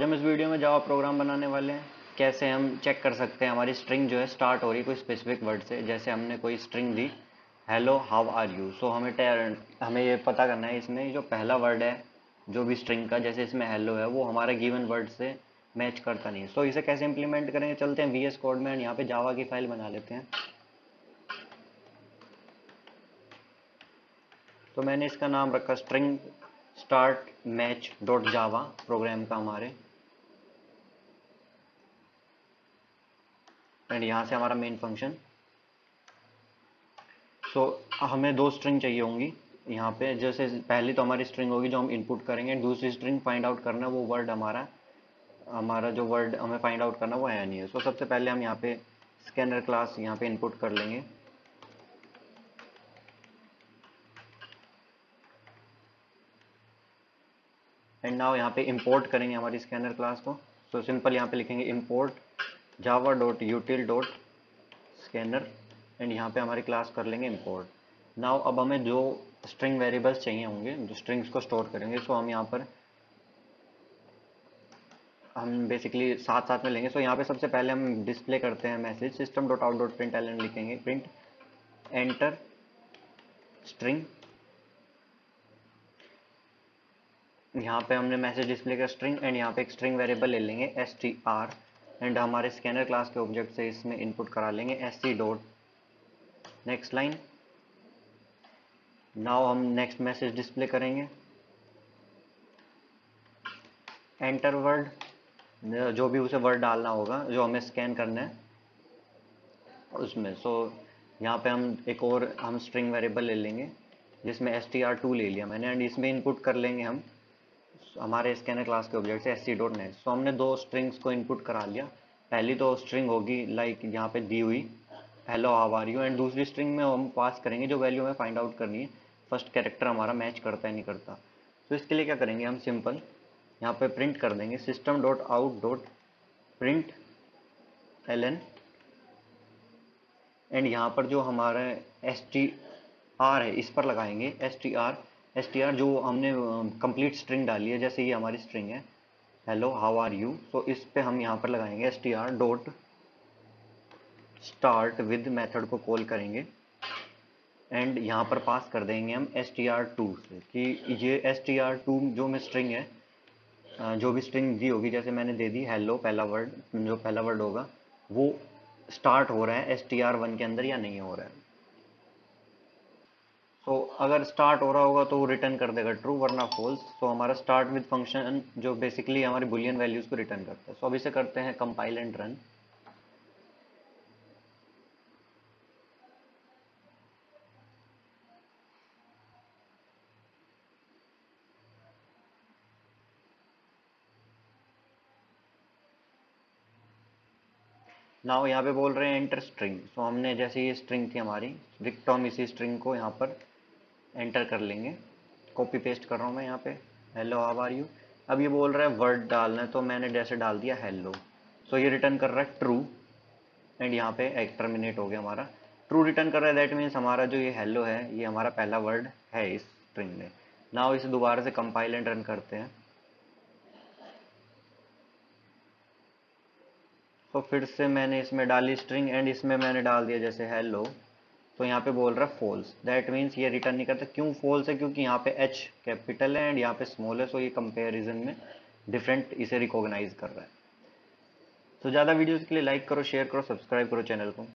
आज हम इस वीडियो में जावा प्रोग्राम बनाने वाले हैं कैसे हम चेक कर सकते हैं हमारी स्ट्रिंग जो है स्टार्ट हो रही है कोई स्पेसिफिक वर्ड से जैसे हमने कोई string the hello how are you so हमें हमें ये पता करना है इसमें जो पहला वर्ड है जो भी स्ट्रिंग का जैसे इसमें हेलो है वो हमारे गिवन वर्ड से मैच करता नहीं सो so, इसे कैसे इम्प्लीमेंट करेंगे चलते हैं वी एस कोड में यहाँ पे जावा की फ़ाइल बना लेते हैं। तो मैंने इसका नाम रखा string start match dot Java program का हमारे। एंड यहाँ से हमारा मेन फ़ंक्शन सो हमें दो स्ट्रिंग चाहिए होंगी यहाँ पे. जैसे पहली तो हमारी स्ट्रिंग होगी जो हम इनपुट करेंगे. दूसरी स्ट्रिंग फाइंड आउट करना, वो वर्ड हमारा हमारा जो वर्ड हमें फाइंड आउट करना, वो है नहीं है. सो सबसे पहले हम यहाँ पे स्कैनर क्लास यहाँ पे इनपुट कर लेंगे. एंड नाउ यहाँ पे इंपोर्ट करेंगे हमारी स्कैनर क्लास को. सो सिंपल यहाँ पे लिखेंगे import Java dot util dot scanner and यहाँ पे हमारी क्लास कर लेंगे इम्पोर्ट नाउ अब हमें जो स्ट्रिंग वेरिएबल्स चाहिए होंगे जो स्ट्रिंग्स को स्टोर करेंगे सो हम यहाँ पर हम बेसिकली साथ साथ में लेंगे सो यहाँ पे सबसे पहले हम डिस्प्ले करते हैं message system dot out dot print L लिखेंगे प्रिंट एंटर स्ट्रिंग यहाँ पे हमने मैसेज डिस्प्ले का स्ट्रिंग एंड यहाँ पे एक स्ट्रिंग वेरिएबल ले लेंगे एस टी आर एंड हमारे स्कैनर क्लास के ऑब्जेक्ट से इसमें इनपुट करा लेंगे S C dot next line now हम नेक्स्ट मैसेज डिस्प्ले करेंगे। एंटर वर्ड जो भी उसे वर्ड डालना होगा जो हमें स्कैन करना है उसमें। सो so, यहाँ पे हम एक और हम स्ट्रिंग वेरिएबल ले लेंगे जिसमें एस टी आर टू ले लिया मैंने। एंड इसमें इनपुट कर लेंगे हम। हमारे स्कैनर क्लास के ऑब्जेक्ट से S C dot next so हमने दो स्ट्रिंग्स को इनपुट करा लिया। पहली तो स्ट्रिंग होगी लाइक यहाँ पे दी हुई हेलो आर यू एंड दूसरी स्ट्रिंग में हम पास करेंगे, जो वैल्यू हमें फाइंड आउट करनी है। फ़र्स्ट कैरेक्टर हमारा मैच करता है, नहीं करता। तो इसके लिए क्या करेंगे, हम सिंपल यहाँ पे प्रिंट कर देंगे। System dot out dot println and यहाँ पर जो हमारा एस टी आर है, इस पर लगाएँगे S T R S T R जो हमने कंप्लीट स्ट्रिंग डाली है, जैसे ये हमारी स्ट्रिंग है। हेलो हाउ आर यू तो इस पे हम यहाँ पर लगाएँगे S T R dot start with method को कॉल करेंगे। एंड यहाँ पर पास कर देंगे हम एस टी आर टू से कि ये एस टी आर टू जो में स्ट्रिंग है जो भी स्ट्रिंग दी होगी, जैसे मैंने दे दी हेलो पहला वर्ड जो पहला वर्ड होगा, वो स्टार्ट हो रहा है एस टी आर वन के अंदर या नहीं हो रहा है। तो अगर स्टार्ट हो रहा होगा तो वो रिटर्न कर देगा ट्रू वरना फॉल्स तो हमारा स्टार्ट विद फ़ंक्शन जो बेसिकली हमारी बुलियन वैल्यूज़ को रिटर्न करता है. सो so, अब इसे करते हैं कंपाइल एंड रन नाउ यहाँ पे बोल रहे हैं एंटर स्ट्रिंग सो हमने जैसे ये स्ट्रिंग थी हमारी विक्टॉम इसी स्ट्रिंग को यहाँ पर एंटर कर लेंगे। कॉपी पेस्ट कर रहा हूँ मैं यहाँ पे। हेलो हाउ आर यू अब ये बोल रहा है वर्ड डालना है तो मैंने जैसे डाल दिया हेलो सो ये रिटर्न कर रहा है ट्रू एंड यहाँ पे एक टर्मिनेट हो गया हमारा। ट्रू रिटर्न कर रहा है दैट मीन्स हमारा जो ये हेलो है, ये हमारा पहला वर्ड है इस स्ट्रिंग में। नाउ इसे दोबारा से कंपाइल एंड रन करते हैं। तो फिर से मैंने इसमें डाली स्ट्रिंग एंड इसमें मैंने डाल दिया जैसे हेलो तो यहाँ पे बोल रहा है फोल्स दैट मीन्स ये रिटर्न नहीं करता. क्यों फोल्स है? क्योंकि यहाँ पे एच कैपिटल है एंड यहाँ पे स्मॉल है सो ये कंपेरिजन में डिफरेंट इसे रिकॉग्नाइज कर रहा है. तो ज़्यादा वीडियोज़ के लिए लाइक करो शेयर करो सब्सक्राइब करो चैनल को.